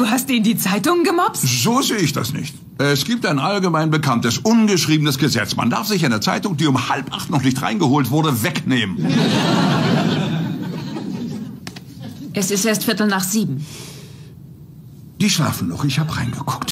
Du hast ihn die Zeitung gemobst? So sehe ich das nicht. Es gibt ein allgemein bekanntes, ungeschriebenes Gesetz. Man darf sich eine Zeitung, die um halb acht noch nicht reingeholt wurde, wegnehmen. Es ist erst Viertel nach sieben. Die schlafen noch. Ich habe reingeguckt.